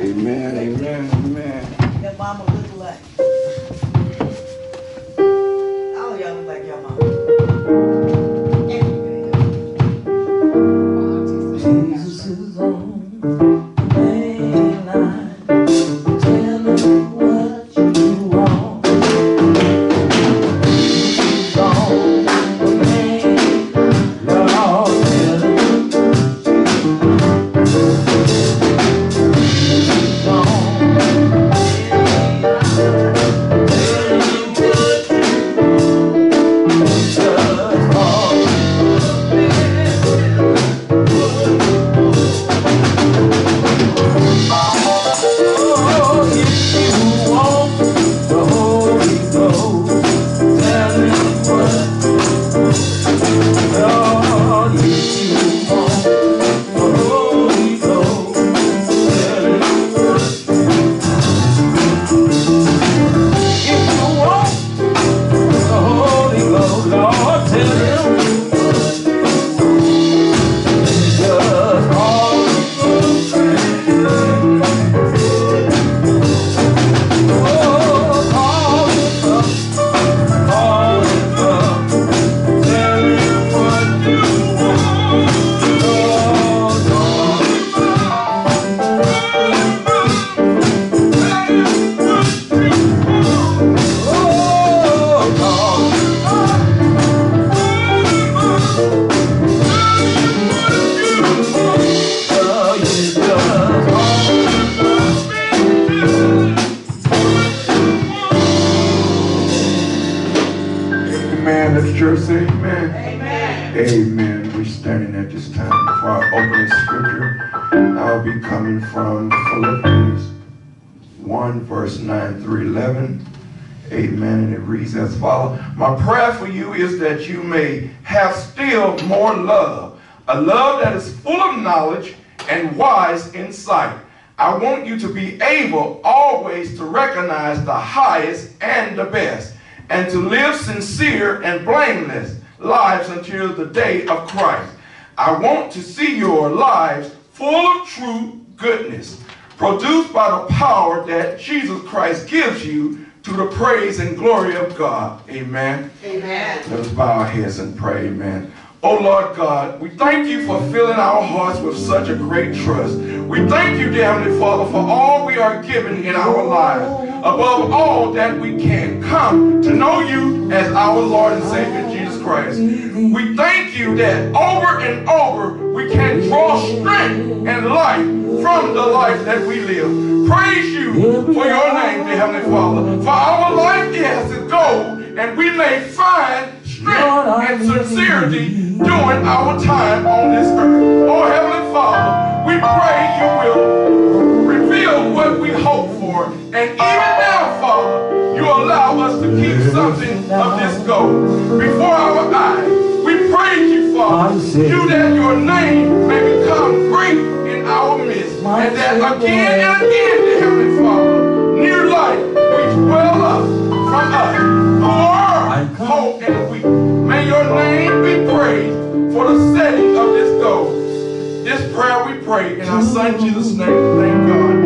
Amen, amen, amen. 11. Amen. And it reads as follows. My prayer for you is that you may have still more love, a love that is full of knowledge and wise insight. I want you to be able always to recognize the highest and the best, and to live sincere and blameless lives until the day of Christ. I want to see your lives full of true goodness, produced by the power that Jesus Christ gives you to the praise and glory of God. Amen. Amen. Let us bow our heads and pray, amen. Oh Lord God, we thank you for filling our hearts with such a great trust. We thank you, dear Heavenly Father, for all we are given in our lives. Above all that we can come to know you as our Lord and Savior Jesus Christ. We thank you that over and over we can draw strength and life from the life that we live. Praise you for your name, dear Heavenly Father. For our life is to go and we may find strength and sincerity during our time on this earth. Oh, Heavenly Father, we pray you will reveal what we hope for. And even now, Father, you allow us to keep something of this goal before our eyes. We praise you, Father, you that your name may become great in our midst. And that again and again, dear Heavenly Father, new life we well your name be praised for the setting of this goal. This prayer we pray in our Son Jesus' name. Thank God.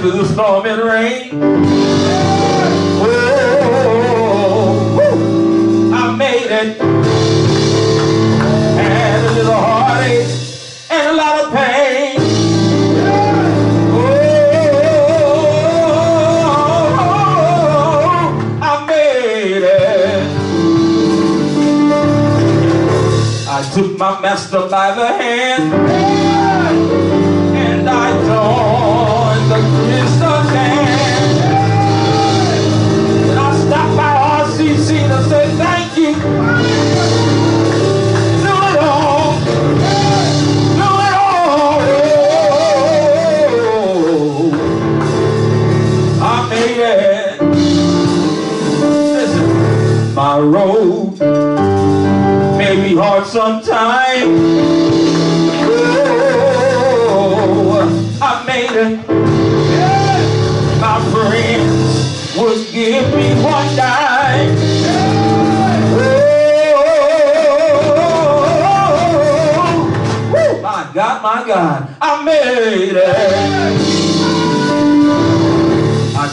Through the storm and rain. Woo. I made it. Had a little heartache and a lot of pain. Oh, I made it. I took my master by the hand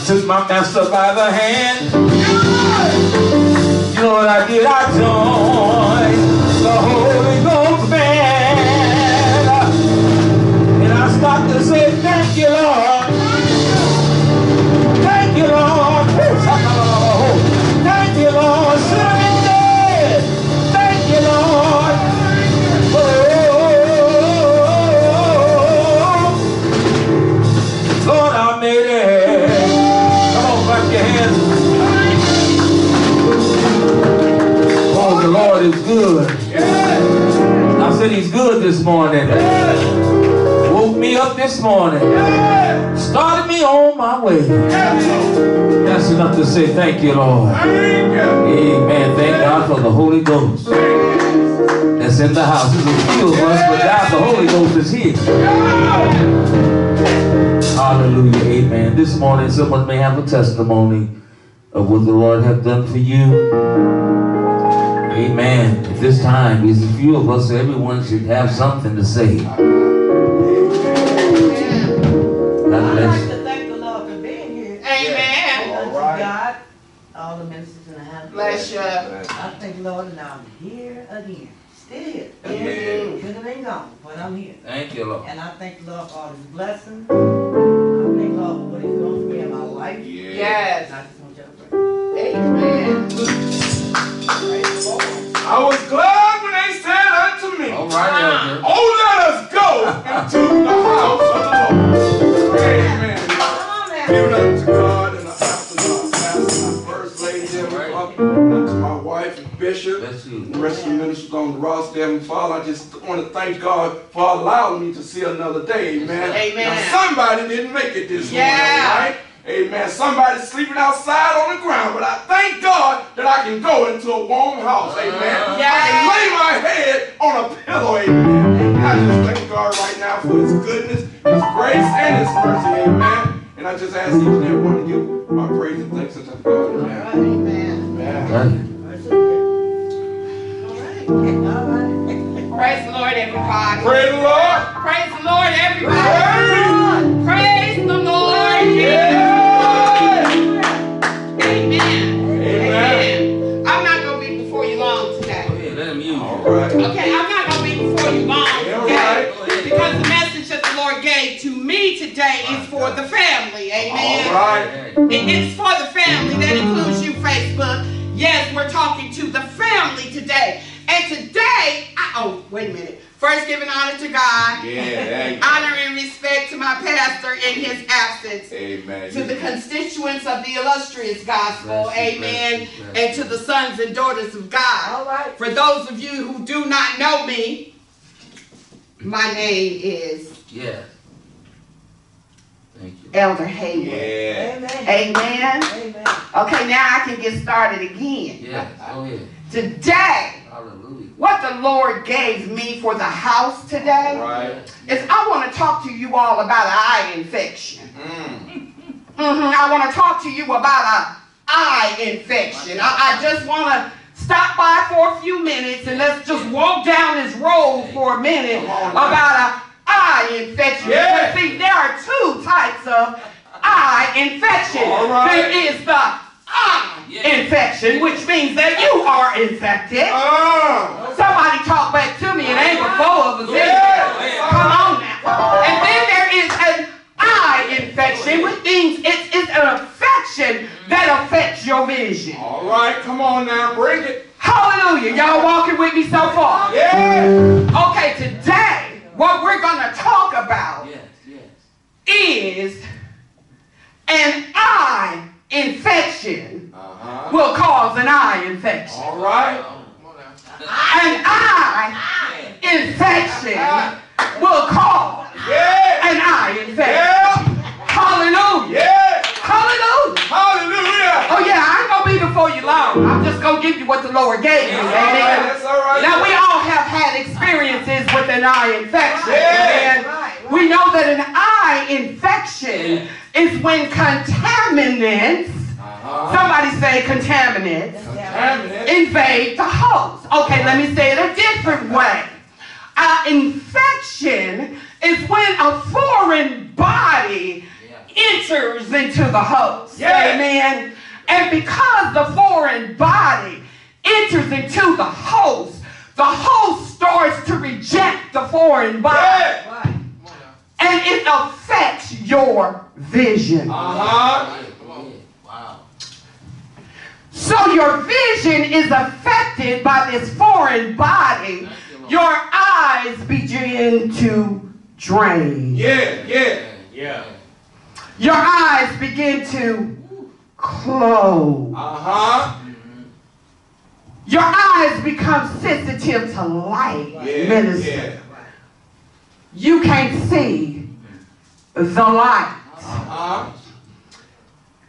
took my master by the hand. You know what I did? I joined Say thank you, Lord. Amen. Thank God for the Holy Ghost that's in the house. There's a few of us, but God, the Holy Ghost is here. Hallelujah. Amen. This morning, someone may have a testimony of what the Lord have done for you. Amen. At this time, there's a few of us, everyone should have something to say. Thank the Lord for all his blessings. I thank the Lord for what he's doing for me in my life. Yes. And I just want y'all to pray. Amen. Praise the Lord. I was glad when they said unto me, All right, ah. Elder. Oh, let us go into the house of the Lord. Amen. Come on now. Giving unto God and after God, pastor, my first lady, Heavenly Father, and to my wife and Bishop, Bless you. and the rest of the ministers on the roster, Heavenly Father, I just want to thank God for allowing me to see another day, amen. Amen. Now, somebody didn't make it this Yeah. morning, right? Amen. Somebody's sleeping outside on the ground, but I thank God that I can go into a warm house, uh-huh. amen. I Yeah. can lay my head on a pillow, amen. And I just thank God right now for His goodness, His grace, and His mercy, amen. And I just ask each and every one of you, my praise and thanks unto God. Amen. Amen. Amen. Right. All right. Praise the Lord, everybody. Praise the Lord. Praise the Lord, everybody. Praise the Lord. Yeah. Amen. Amen. Amen. I'm not going to be before you long Go today. ahead, let him use you. All right. Okay, I'm not going to be before you long today. right. Because the message that the Lord gave to me today is for the family. Amen. right. It- It's for the family. That includes you, Facebook. Yes, we're talking to the family today. And today, I, oh, wait a minute. First, giving honor to God. Yeah, there you. Honor and respect to my pastor in his absence. Amen. To the constituents of the illustrious gospel, Bless you, amen. bless you, bless And to the sons and daughters of God. All right. For those of you who do not know me, my name is Yes. Thank you. Elder Haywood. Yeah. Amen. Amen. Amen. Okay, now I can get started again. Yes, go ahead. Today, Hallelujah. what the Lord gave me for the house today All right. is I want to talk to you all about an eye infection. Mm. hmm I want to talk to you about a eye infection. I, I just want to stop by for a few minutes and let's just walk down this road for a minute Come on now. about a eye infection. Yeah. Because, see, there are two types of eye infection. All right. There is the eye Yeah. infection, which means that you are infected. Ah. Somebody talk back to me. It ain't before of us. is it? Yeah. Come on now. And then there is an eye infection, which means it's, it's an infection that affects your vision. All right. Come on now. Bring it. Hallelujah. Y'all walking with me so far? Yeah. Okay, today, what we're going to talk about Yes, yes. is an eye infection Uh-huh. will cause an eye infection. All right. An eye infection will cause Yeah. an eye infection. Yeah. Hallelujah. Yeah. Hallelujah. Hallelujah. Oh yeah, Ain't before you long. I'm just gonna give you what the Lord gave you. Amen. All right. Now we all have had experiences with an eye infection. Amen. Right, right. We know that an eye infection is when contaminants, Uh-huh. somebody say contaminants, Contaminant. invade the host. Okay, let me say it a different way. An infection is when a foreign body enters into the host. Yeah. Amen. And because the foreign body enters into the host, the host starts to reject the foreign body. Yeah. And it affects your vision. Uh-huh. Wow. So your vision is affected by this foreign body. Thank you, Lord. Your eyes begin to drain. Yeah. Yeah. Yeah. Your eyes begin to close. Uh-huh. Your eyes become sensitive to light. Yeah. Minister. Yeah. You can't see the light. Uh-huh.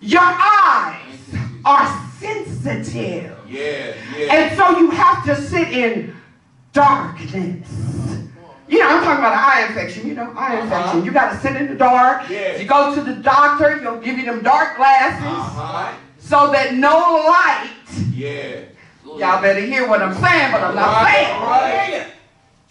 Your eyes are sensitive. Yeah. Yeah. And so you have to sit in darkness. You know, I'm talking about an eye infection. You know, eye Uh-huh. infection. You got to sit in the dark. Yeah. You go to the doctor, he'll give you them dark glasses Uh-huh. so that no light. Yeah. Y'all better hear what I'm saying, but I'm not Right, saying. right.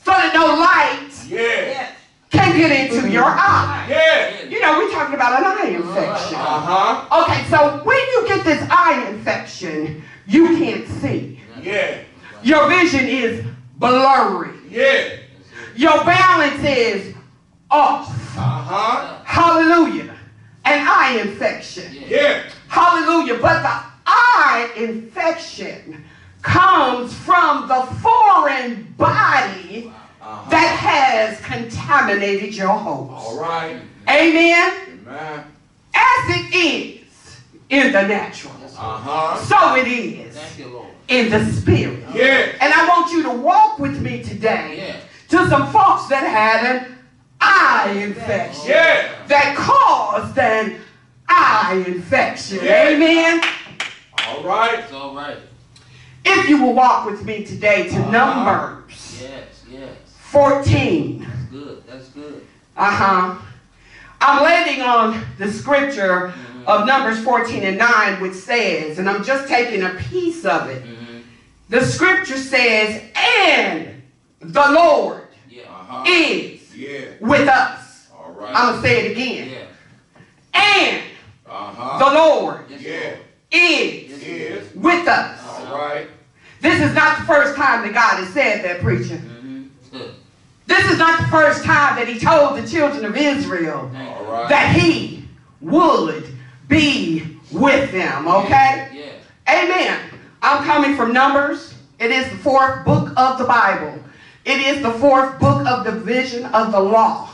So that no light Yeah. Yes. can get into your eye. Yeah. You know, we're talking about an eye infection. Uh-huh. Okay, so when you get this eye infection, you can't see. Yeah. Your vision is blurry. Yeah. Your balance is off. Uh-huh. Hallelujah. An eye infection. Yeah. Hallelujah. But the eye infection comes from the foreign body Uh-huh. that has contaminated your host. All right. Amen. Amen. As it is in the natural, Uh-huh. so it is Thank you, Lord. in the spirit. Yeah. And I want you to walk with me today Yeah. To some folks that had an eye infection. Yeah. that caused an eye infection. Yeah. Amen. All right. It's all right. If you will walk with me today to Uh-huh. Numbers Yes, yes. 14. That's good. That's good. Uh huh. I'm landing on the scripture of Numbers 14 and 9, which says, and I'm just taking a piece of it. Mhm. The scripture says, and the Lord Yeah. Uh-huh. is Yeah. with us. All right. I'm going to say it again. Yeah. And Uh-huh. the Lord Yes. Is Yes, with us. All right. This is not the first time that God has said that, preacher. Mhm. This is not the first time that he told the children of Israel Thank All you. right. that he would be with them, okay? Amen. I'm coming from Numbers. It is the fourth book of the Bible. It is the fourth book of the vision of the law,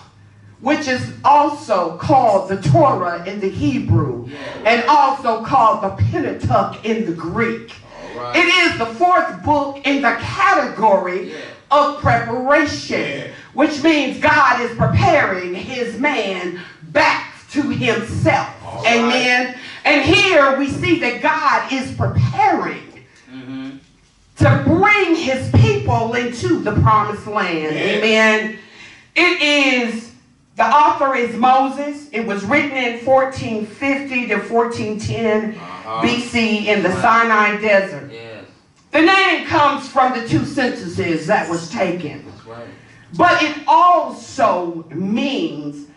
which is also called the Torah in the Hebrew and also called the Pentateuch in the Greek. Right. It is the fourth book in the category Yeah. of preparation, Yeah. which means God is preparing his man back to himself. All right. Amen. And here we see that God is preparing Mhm. To bring his people into the promised land. Yeah. Amen. It is, the author is Moses. It was written in 1450 to 1410 Uh-huh. BC in the Sinai desert. Yes. The name comes from the two censuses that was taken, That's right. but it also means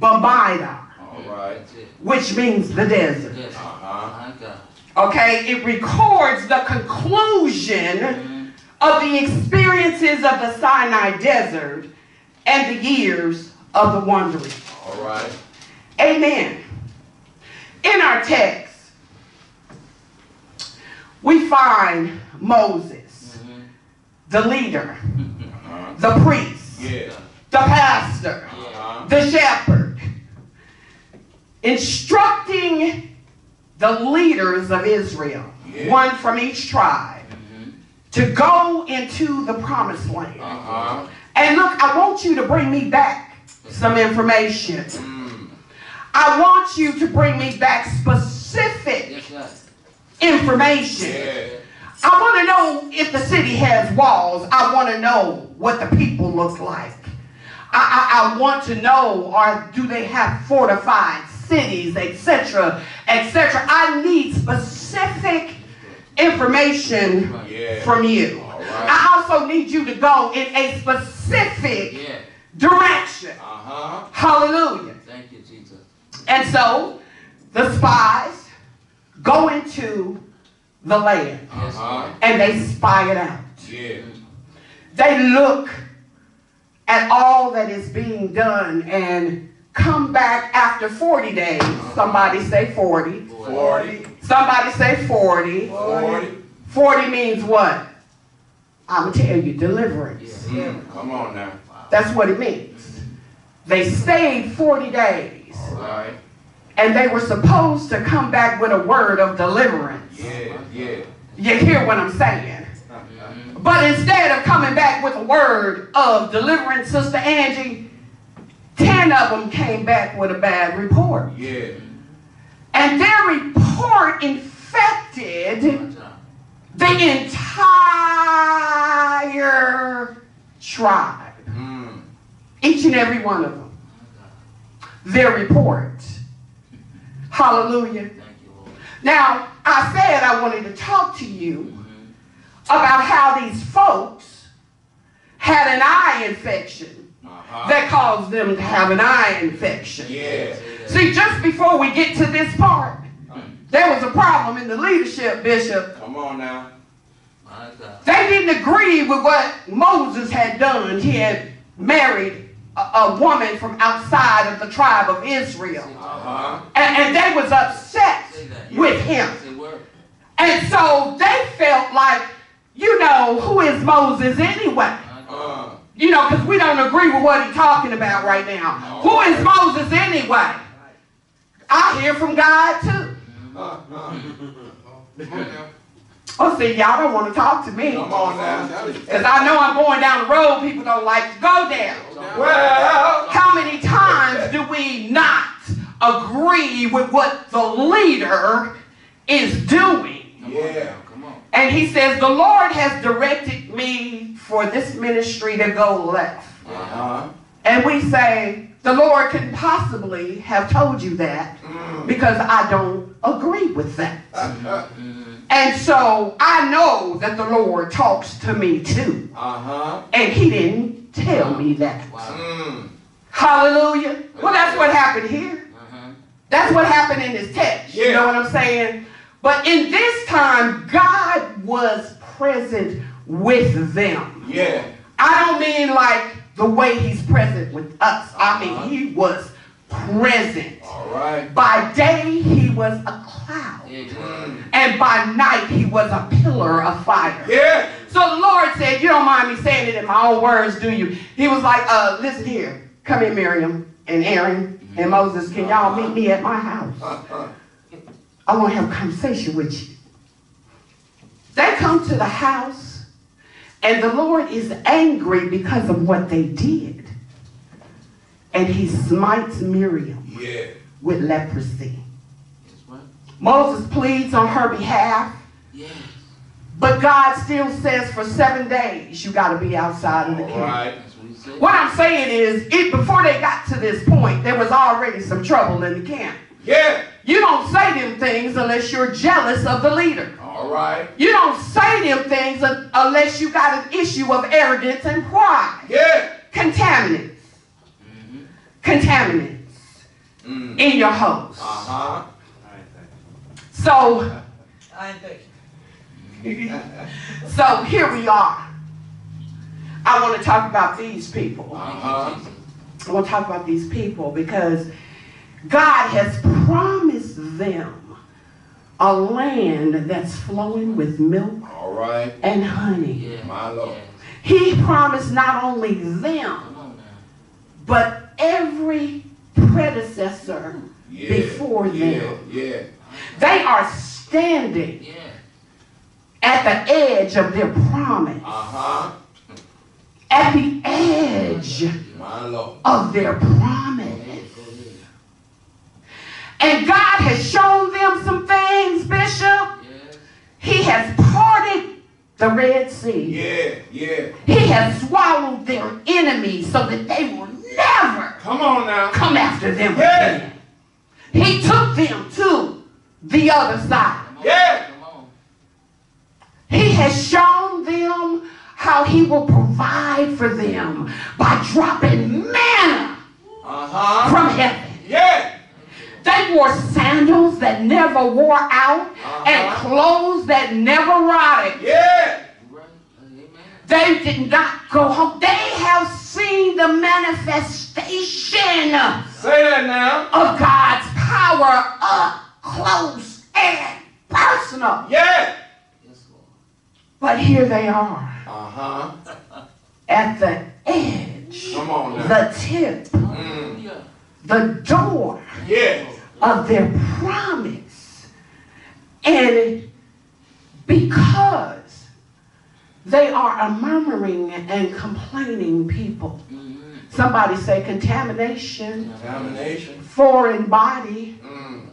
Bamida, All right. Which means the desert. Yes. Uh-huh. My God. Okay, it records the conclusion Mhm. of the experiences of the Sinai desert and the years of the wandering. All right. Amen. In our text, we find Moses, Mhm. the leader, Uh-huh. the priest, Yeah. the pastor, Uh-huh. the shepherd, instructing the leaders of Israel, Yeah. one from each tribe, Mhm. to go into the promised land. Uh-huh. And look, I want you to bring me back some information. Mm. I want you to bring me back specific Yes, information. Yeah. I want to know if the city has walls. I want to know what the people look like. I, I, I want to know, or do they have fortified cities, etc., etc. I need specific information Yeah. from you. Right. I also need you to go in a specific Yeah. direction. Uh-huh. Hallelujah. Thank you, Jesus. And so the spies go into the land Uh-huh. And they spy it out. Yeah. They look at all that is being done and come back after 40 days. Somebody say 40. Forty. Somebody say 40. Forty. 40 means what? I'm going to tell you deliverance. Yeah. Mm. Come on now. That's what it means. They stayed 40 days All right. and they were supposed to come back with a word of deliverance. Yeah. Yeah. You hear what I'm saying? But instead of coming back with a word of deliverance, Sister Angie, 10 of them came back with a bad report. Yeah. And their report infected the entire tribe. Mm. Each and every one of them. Their report. Hallelujah. You, Now, I said I wanted to talk to you Mhm. about how these folks had an eye infection. That caused them to have an eye infection. That. See, just before we get to this part, there was a problem in the leadership, Bishop. Come on now. They didn't agree with what Moses had done. He had married a, a woman from outside of the tribe of Israel. Uh-huh. And, and they was upset with him. And so they felt like, you know, who is Moses anyway? You know, because we don't agree with what he's talking about right now. Who is Moses anyway? I hear from God too. Come on now. Oh, see, y'all don't want to talk to me. Come on now. Because I know I'm going down the road people don't like to go down. Well. How many times do we not agree with what the leader is doing? Yeah. Come on. And he says, The Lord has directed me for this ministry to go left. Uh-huh. And we say, the Lord couldn't possibly have told you that because I don't agree with that. And so I know that the Lord talks to me too. Uh-huh. And he didn't tell me that. Mm. Hallelujah. Well, that's what happened here. Uh-huh. That's what happened in this text. You know what I'm saying? But in this time, God was present with them. Yeah. I don't mean like the way he's present with us. I mean, he was present. All right. By day, he was a cloud. Mm. And by night, he was a pillar of fire. Yeah. So the Lord said, You don't mind me saying it in my own words, do you? He was like, uh, Listen here. Come here, Miriam and Aaron and Moses. Can y'all meet me at my house? Uh-huh. I want to have a conversation with you. They come to the house, and the Lord is angry because of what they did. And he smites Miriam Yeah. with leprosy. That's. Moses pleads on her behalf, Yes. but God still says for seven days you got to be outside of the camp. right. What. What I'm saying is, it, before they got to this point, there was already some trouble in the camp. Yeah. You don't say them things unless you're jealous of the leader. All right. You don't say them things unless you got an issue of arrogance and pride. Yeah. Contaminants. Mm-hmm. Contaminants Mm. in your house. Uh-huh. So, I ain't so here we are. I want to talk about these people. Uh-huh. I want to talk about these people because God has promised them a land that's flowing with milk All right. and honey. Yeah. My Lord. He promised not only them, Come on now. but every predecessor Yeah. before yeah. them. Yeah. They are standing Yeah. at the edge of their promise, Uh-huh. at the edge My Lord. of their promise. Go ahead. And God has shown them some things, Bishop. Yes. He has parted the Red Sea. Yeah. Yeah. He has swallowed their enemies so that they will never Come on now. come after them Yeah. again. He took them to the other side. Yeah. He has shown them how he will provide for them by dropping manna Uh-huh. from heaven. Yeah. They wore sandals that never wore out and Uh-huh. clothes that never rotted. Yeah. Amen. They did not go home. They have seen the manifestation Say that now. of God's power up close and personal. Yeah. Yes, Lord. But here they are Uh-huh. at the edge, Come on now. the tip, Mm. The door Yeah. Of their promise. And because they are a murmuring and complaining people, Mm-hmm. somebody say contamination, Examination. foreign body Mm.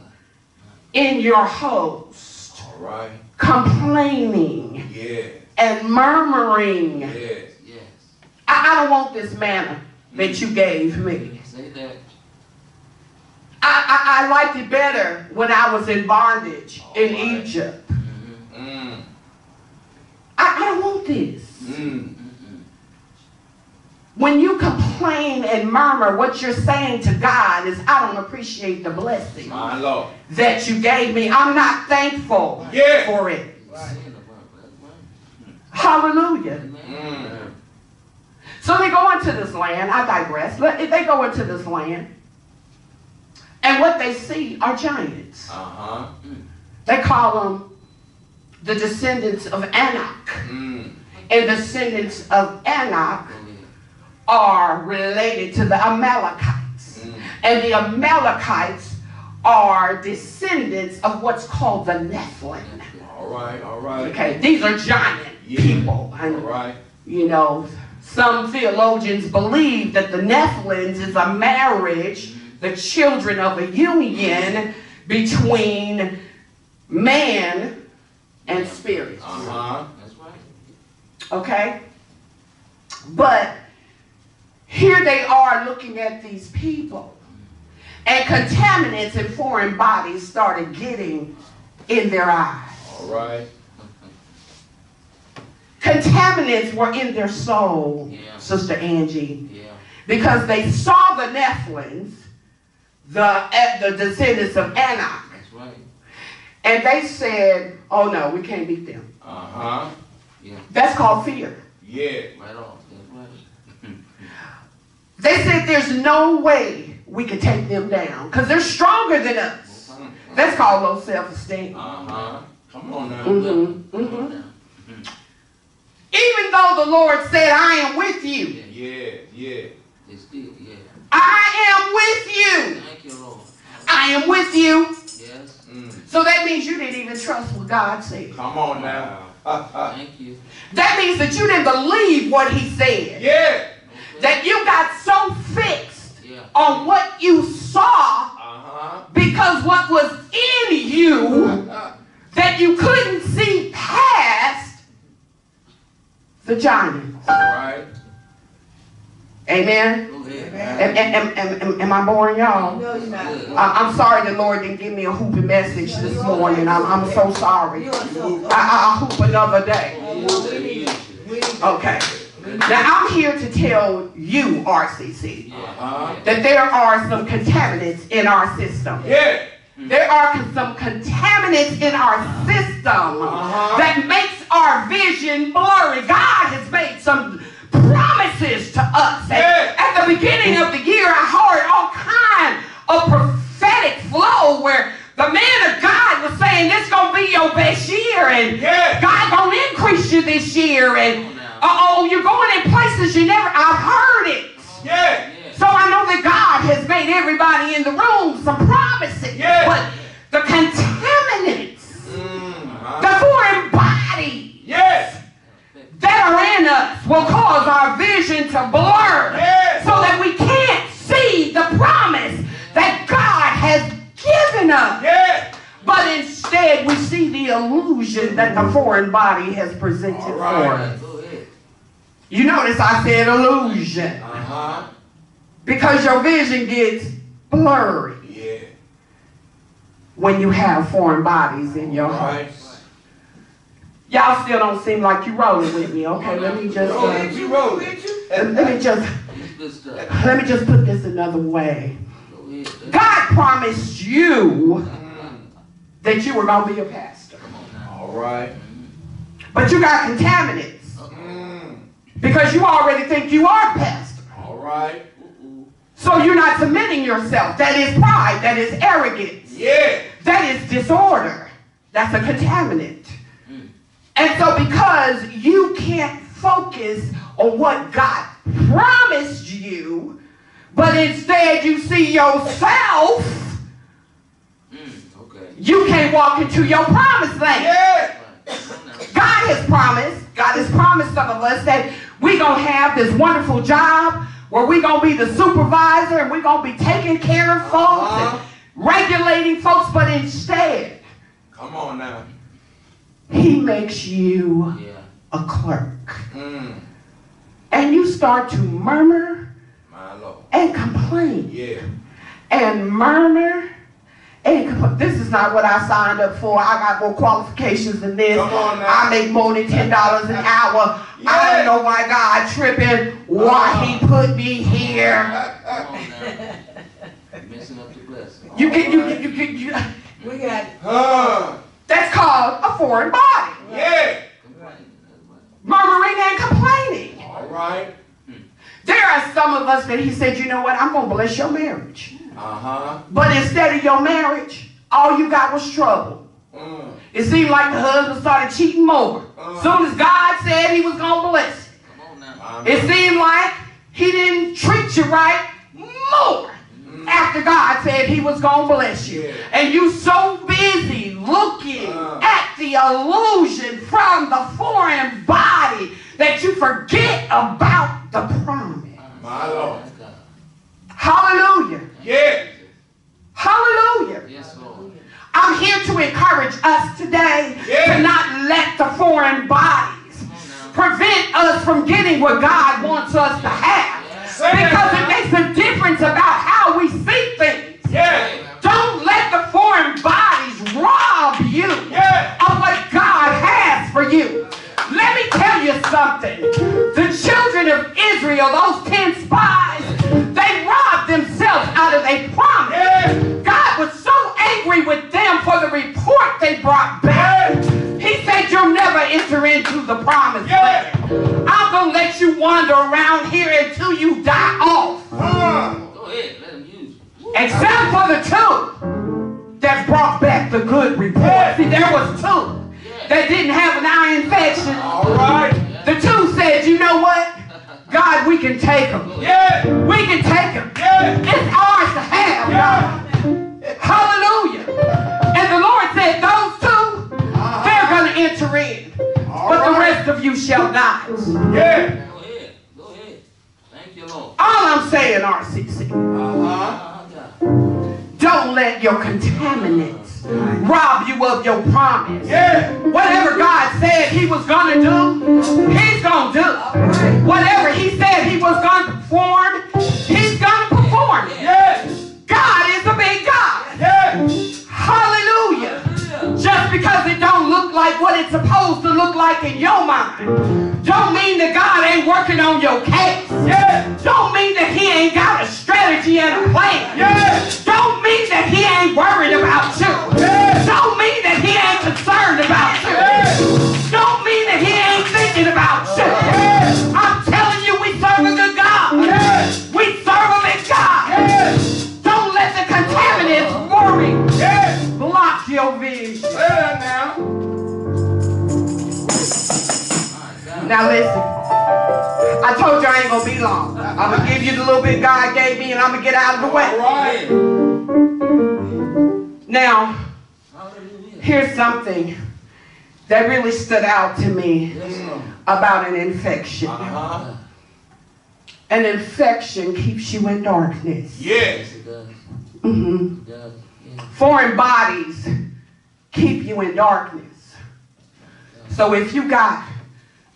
in your host, All right. complaining Yeah. and murmuring. Yes. Yes. I, I don't want this manna that you gave me. Say that. I, I, I liked it better when I was in bondage in All right. Egypt. Mm-hmm. Mm. I, I don't want this. Mm. Mm-hmm. When you complain and murmur, what you're saying to God is, I don't appreciate the blessing My Lord. that you gave me. I'm not thankful Yeah. for it. Right. Saying the word. That's right. Hallelujah. Mm. So they go into this land. I digress. Let- They go into this land. And what they see are giants. Uh-huh. They call them the descendants of Anak. Mm. And the descendants of Anak ahead. are related to the Amalekites. Mm. And the Amalekites are descendants of what's called the Nephilim. All right. All right. Okay, these are giant Yeah. people. All And, right. you know, some theologians believe that the Nephilims is a marriage, the children of a union between man and spirit. Uh-huh. That's right. Okay? But here they are looking at these people. And contaminants and foreign bodies started getting in their eyes. All right. Contaminants were in their soul, Yeah. Sister Angie, Yeah. because they saw the Nephilims, the, eh, the descendants of Anak, That's right. and they said, oh no, we can't beat them. Uh-huh. Yeah. That's called fear. Yeah. Right on. That's right. They said there's no way we could take them down because they're stronger than us. That's called low self-esteem. Uh-huh. Come on now. Mhm, Come mhm. on now. Even though the Lord said, I am with you, Yeah. Yeah, yeah. They still, yeah. I am with you. Thank you, Lord. I am with you. Yes. Mm. So that means you didn't even trust what God said. Come on now. Thank you. That means that you didn't believe what he said. yeah. Okay. That you got so fixed Yeah. on what you saw Uh-huh. because what was in you that you couldn't see past the giants. All right. Amen. Go ahead. Am, am, am, am, am I boring y'all? No, you're not. I, I'm sorry the Lord didn't give me a hooping message this morning. I'm, I'm so sorry. You are so. I, I, I'll hoop another day. We need, we need. Okay. Now I'm here to tell you, RCC, Uh-huh. that there are some contaminants in our system. Yeah. There are some contaminants in our system Uh-huh. that makes our vision blurry. God has made some promises to us. And At the beginning of the year, I heard all kind of prophetic flow where the man of God was saying, this going to be your best year. And Yeah. God going to increase you this year. And Come on now. uh-oh, you're going in places you never, I've heard it. Yeah. Yeah. So I know that God has made everybody in the room some promises. Yeah. But the contaminants, Mm. the foreign body Yes. That are in us will cause our vision to blur Yes. so that we can't see the promise that God has given us. Yeah. But instead, we see the illusion that the foreign body has presented All for us. You notice I said illusion Uh-huh. because your vision gets blurry. Yeah. when you have foreign bodies in your heart. right. Y'all still don't seem like you rolling with me. Okay, let me just Roll uh, you roll it. let me just It's good stuff. let me just put this another way. Go ahead. God promised you that you were gonna be a pastor, Come on now. All right. but you got contaminants Mm. because you already think you are a pastor. All right. So you're not submitting yourself. That is pride. That is arrogance. Yeah. That is disorder. That's a contaminant. And so because you can't focus on what God promised you, but instead you see yourself, Mm. Okay. you can't walk into your promised land. Yeah. Right. Come on now. God has promised, God has promised some of us that we're going to have this wonderful job where we're going to be the supervisor and we're going to be taking care of folks Uh-huh. and regulating folks, but instead, Come on now. He makes you Yeah. a clerk. Mm. And you start to murmur and complain. Yeah. And murmur and compl- This is not what I signed up for. I got more qualifications than this. Come on now. I make more than ten dollars an hour. I don't know why God tripping, why Uh-huh. He put me here. Come on now. You're messing up the blessing. You can, you, you, you, you, We got, Huh. that's called a foreign body. Yeah. Complaining. That's right. Murmuring and complaining. All right. There are some of us that He said, you know what? I'm gonna bless your marriage. Uh-huh. But instead of your marriage, all you got was trouble. Mm. It seemed like the husband started cheating more. Uh. Soon as God said he was going to bless it, Come on now. It seemed like he didn't treat you right more after God said he was going to bless you. Yeah. And you so busy looking Uh. at the illusion from the foreign body that you forget about the promise. My Lord. Hallelujah. Yeah. Hallelujah. Yes, Lord. I'm here to encourage us today Yeah. to not let the foreign bodies Come on now. prevent us from getting what God wants us to have. Because it makes a difference about how we see things. Yeah. Don't let the foreign bodies rob you Yeah. of what God has for you. Let me tell you something. The children of Israel, those 10 spies, they robbed themselves out of a promise. Yeah. God was so angry with them for the report they brought back. He said, You'll never enter into the promised Yeah. land. I'm going to let you wander around here until you die off. Uh, Go ahead, let him use you. Except for the two that brought back the good report. See, there was two that didn't have an eye infection. all right. The two said, you know what? God, we can take them. Yeah. We can take them. Yeah. It's ours to have, God. Hallelujah. To enter in. But the rest of you shall not. Yeah. Go ahead, go ahead. Thank you, Lord. All I'm saying, RCC, Uh-huh. Don't let your contaminants rob you of your promise. Yeah. Whatever God said he was going to do, he's going to do. Whatever he said he was going to perform, he's going to perform it. Yeah. God is a big God. Yeah. Hallelujah. Just because it don't look like what it's supposed to look like in your mind, don't mean that God ain't working on your case. Yeah. Don't mean that he ain't got a strategy and a plan. Yeah. Don't mean that he ain't worried about you. Yeah. Don't mean that he ain't concerned about you. Say that now. Now listen. I told you I ain't gonna be long. I'm gonna give you the little bit God gave me and I'm gonna get out of the way. right. Now, here's something that really stood out to me Yes, about an infection. Uh-huh. An infection keeps you in darkness. Yes. Yes, it does. hmm It does. Yeah. Foreign bodies keep you in darkness. So if you got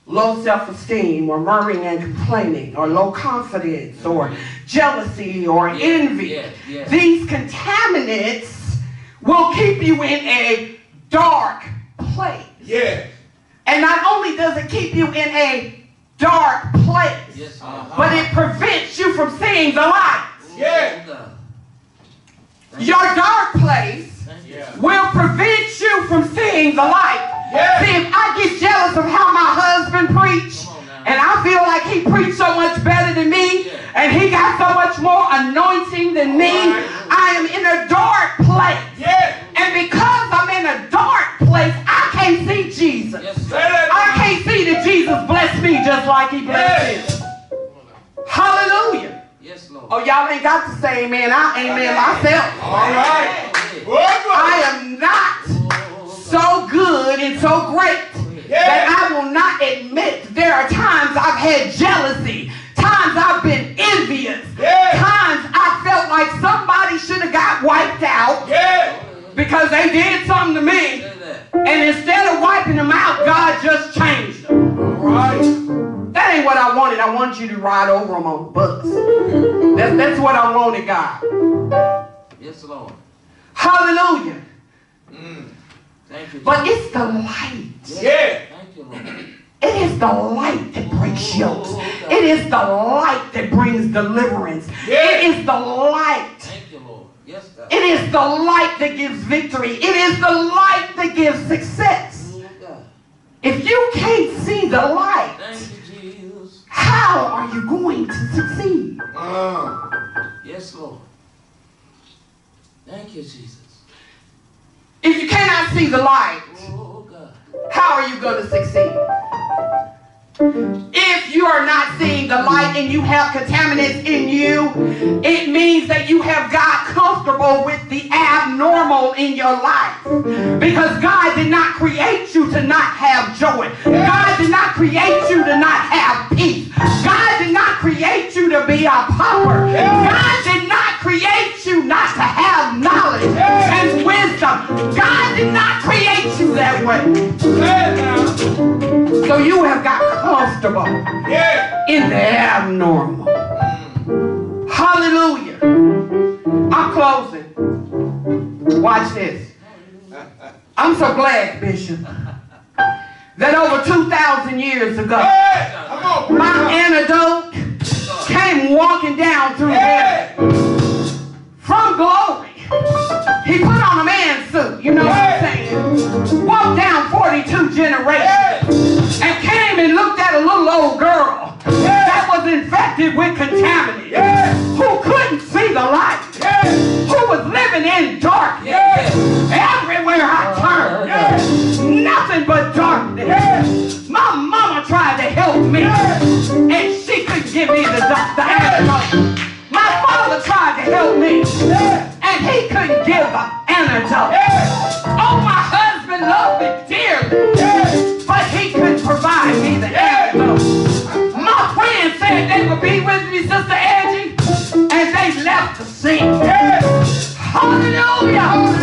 low self-esteem or murmuring and complaining or low confidence or jealousy or Yeah, envy, yeah, yeah. these contaminants will keep you in a dark place. Yes. And not only does it keep you in a dark place, Yes, Uh-huh. but it prevents you from seeing the light. Yeah. Your dark place Thank you. Yeah. Will prevent you from seeing the light. Yeah. See, if I get jealous of how my husband preached, Come on now. and I feel like he preached so much better than me, Yeah. and he got so much more anointing than me, Right. I am in a dark place. Yeah. And because I'm in a dark place, I can't see Jesus. Yes, Say sir. that I can't see that Jesus blessed me just like he blessed him. Hallelujah. Yes, Lord. Oh, y'all ain't got to say amen. I amen myself. All right. Go ahead. Whoa, I am not so good and so great that I will not admit there are times I've had jealousy, times I've been envious, times I felt like somebody should have got wiped out because they did something to me. And instead of wiping them out, God just changed them. All right. That ain't what I wanted. I want you to ride over them on bus. That's, that's what I wanted, God. Yes, Lord. Hallelujah. Mm. Thank you. But it's the light. Yeah. Thank you, Lord. It is the light that breaks yokes. It is the light that brings deliverance. Yeah. It is the light. Thank you, Lord. Yes, God. It is the light that gives victory. It is the light that gives success. Oh, If you can't see the light, Thank you, Jesus. How are you going to succeed? Uh, Yes, Lord. Thank you, Jesus. If you cannot see the light, Oh, God. how are you going to succeed? If you are not seeing the light and you have contaminants in you, it means that you have got comfortable with the abnormal in your life. Because God did not create you to not have joy. God did not create you to not have peace. God did not create you to be a pauper. God did not create you not to have knowledge and wisdom. God did not create you that way. So you have got comfortable yeah. in the abnormal. Hallelujah. I'm closing. Watch this. I'm so glad, Bishop, that over 2,000 years ago, my antidote came walking down through heaven from glory. He put on a man suit, you know what I'm saying? Walked down 42 generations and came and looked at a little old girl that was infected with contaminants, who couldn't see the light, who was living in darkness. Everywhere I oh, turned, oh, nothing but darkness. My mama tried to help me, and she couldn't give me the, the antidote. My father tried to help me, and he couldn't give an antidote. Oh, my husband loved me. sing. Yes. Hallelujah.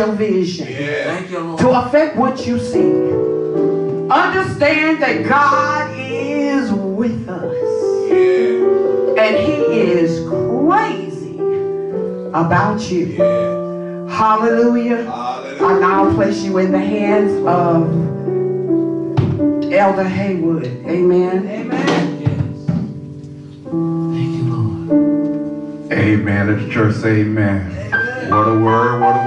your vision. Yeah. To affect what you see. Understand that God is with us. Yeah. And He is crazy about you. Yeah. Hallelujah. Hallelujah. I now place you in the hands of Elder Haywood. Amen. Amen. Amen. At the church, amen. amen. What a word, what a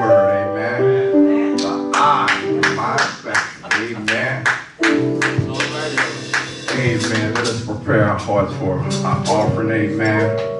amen. Let us prepare our hearts for our offering, amen.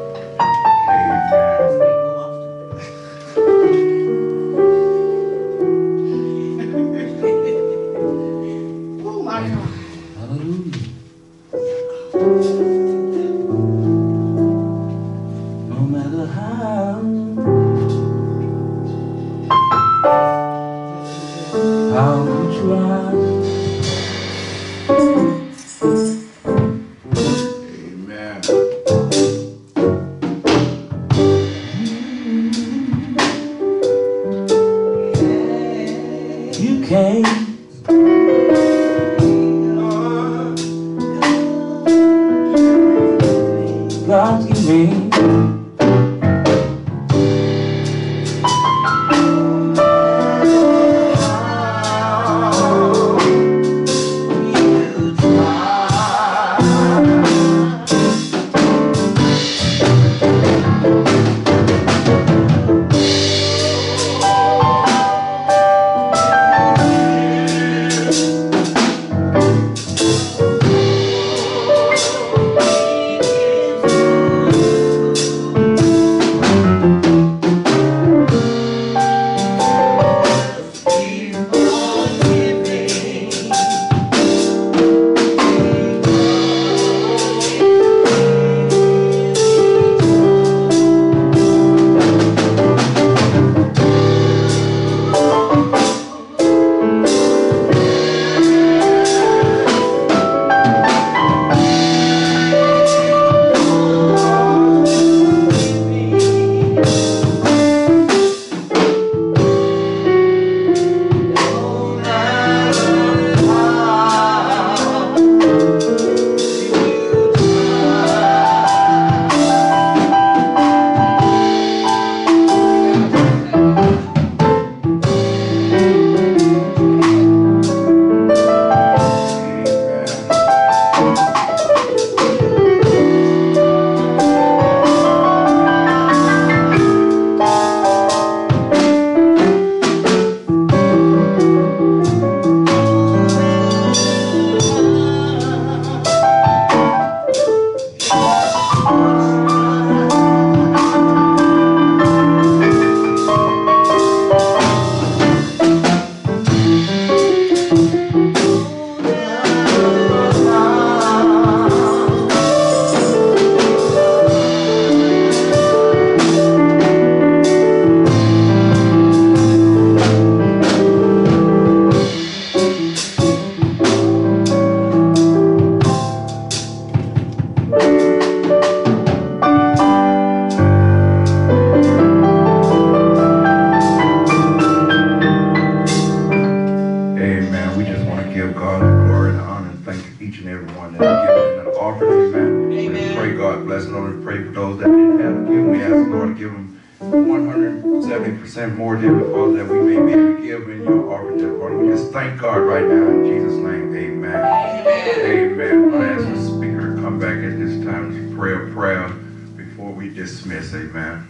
Each and every one that has given an offering. Amen. We pray God bless and Lord. We pray for those that didn't have to give. We ask the Lord to give them 170% more than before that we may be able to give in your offering to the Lord. We just thank God right now in Jesus' name. Amen. Amen. I ask the speaker to come back at this time to pray a prayer before we dismiss. Amen.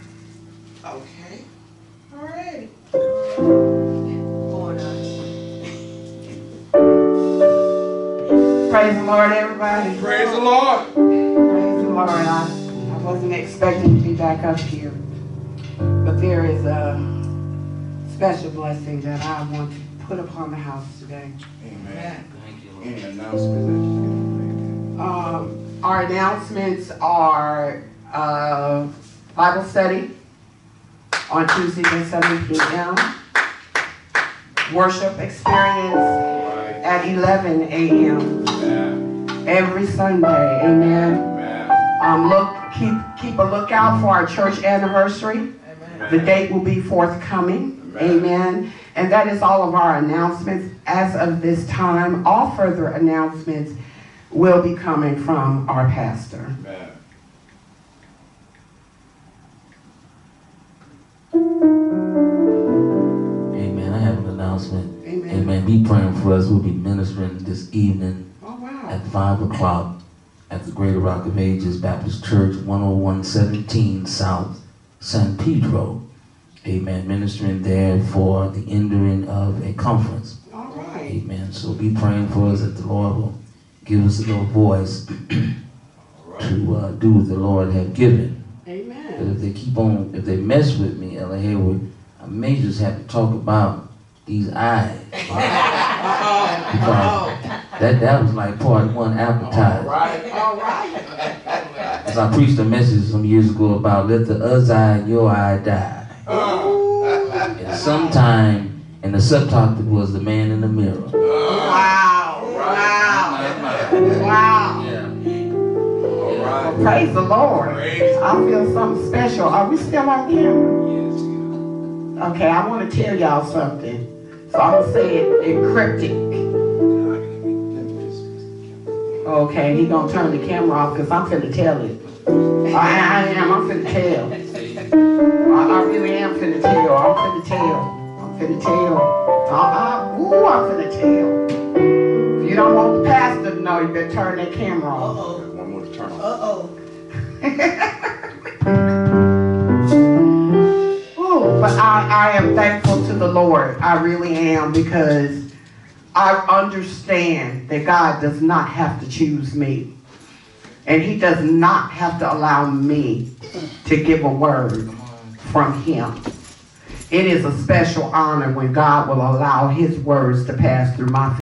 Okay. All right. Praise the Lord, everybody. Praise the Lord. Praise the Lord. I, I wasn't expecting to be back up here, but there is a special blessing that I want to put upon the house today. Amen. Thank you. Any announcements that Um, our announcements are uh, Bible study on Tuesday at 7 p.m. Worship experience at 11 a.m. Amen. every Sunday. Amen. Amen. Um, look, keep keep a lookout for our church anniversary. The date will be forthcoming. Amen. And that is all of our announcements as of this time. All further announcements will be coming from our pastor. Amen. Amen. I have an announcement. Amen. Be praying for us. We'll be ministering this evening Oh wow. at 5 o'clock at the Greater Rock of Ages Baptist Church, 10117 South San Pedro. Amen. Ministering there for the ending of a conference. All right. Amen. So be praying for us that the Lord will give us a little voice to uh, do what the Lord have given. But Amen. if they keep on, if they mess with me, Ella Haywood, I may just have to talk about these eyes. Because that, that was like part one appetizer. All right. As I preached a message some years ago about let the other eye and your eye die. And sometime, and the subtopic was the man in the mirror. Wow. Wow. Wow. Yeah. Well, praise the Lord. I feel something special. Are we still on camera? Okay, I want to tell y'all something. So I'm gonna say it in cryptic. Okay, he gonna turn the camera off because I'm finna tell it. I, I am, I'm finna tell. I, I really am finna tell. I'm finna tell. I'm finna tell. Uh, uh, ooh, I'm finna tell. If you don't want the pastor to know, you better turn that camera off. Uh-oh, One more to turn off. uh-oh. But I, I am thankful to the Lord. I really am because I understand that God does not have to choose me. And he does not have to allow me to give a word from him. It is a special honor when God will allow his words to pass through my